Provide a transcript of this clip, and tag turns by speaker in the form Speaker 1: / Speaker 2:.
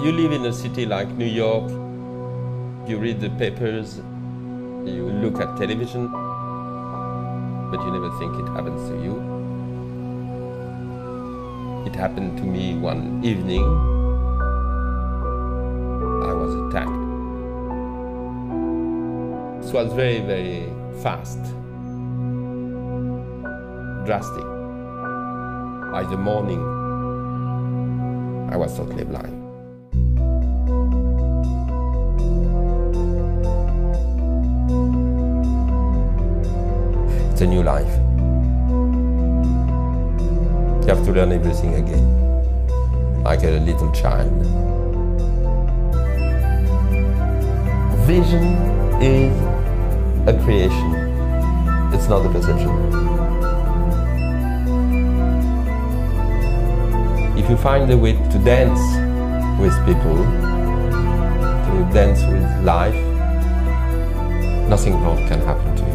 Speaker 1: You live in a city like New York, you read the papers, you look at television, but you never think it happens to you. It happened to me one evening. I was attacked. It was very, very fast, drastic. By the morning, I was totally blind. A new life. You have to learn everything again, like a little child. Vision is a creation, it's not a perception. If you find a way to dance with people, to dance with life, nothing wrong can happen to you.